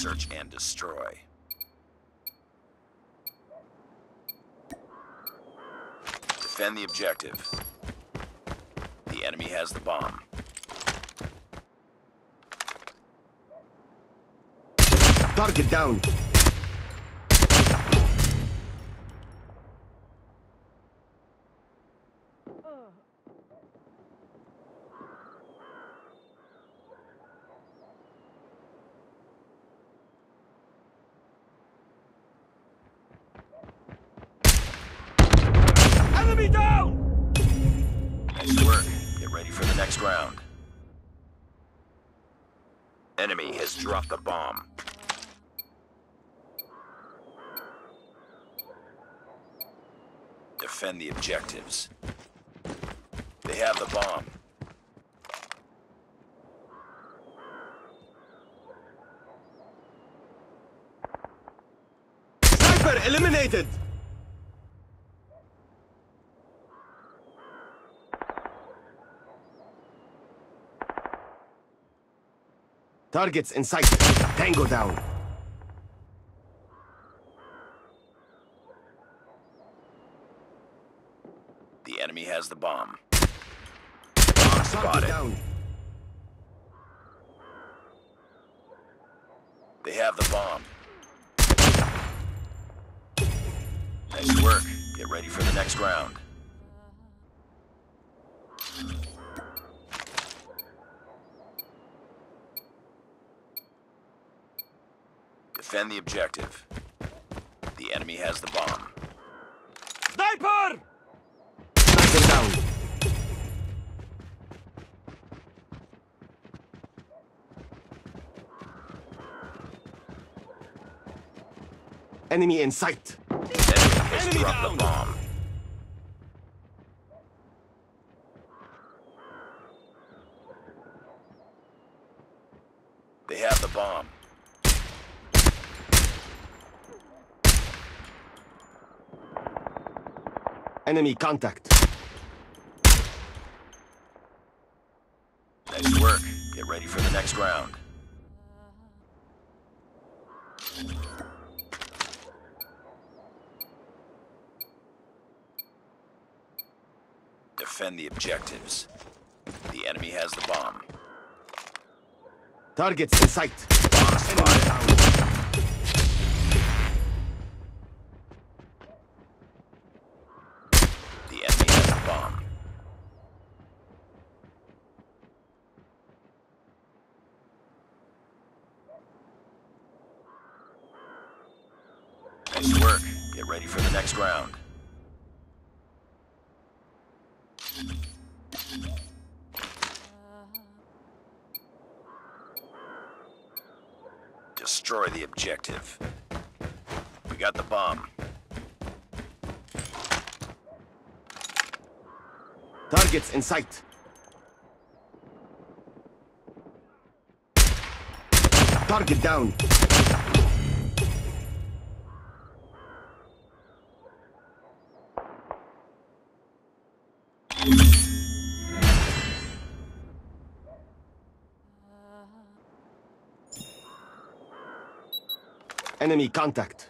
Search and destroy. Defend the objective. The enemy has the bomb. Target down! Nice work. Get ready for the next round. Enemy has dropped the bomb. Defend the objectives. They have the bomb. Sniper eliminated. Targets in sight. Tango down. The enemy has the bomb. Bomb spotted. down. They have the bomb. Nice work. Get ready for the next round. Defend the objective. The enemy has the bomb. Sniper! Sniper down. Enemy in sight. Enemy has Enemy dropped down. the bomb. They have the bomb. Enemy contact. Nice work. Get ready for the next round. Defend the objectives. The enemy has the bomb. Targets in sight. Bomb spotted. The the bomb. Nice work. Get ready for the next round. Destroy the objective. We got the bomb. Targets in sight. Target down. Enemy contact.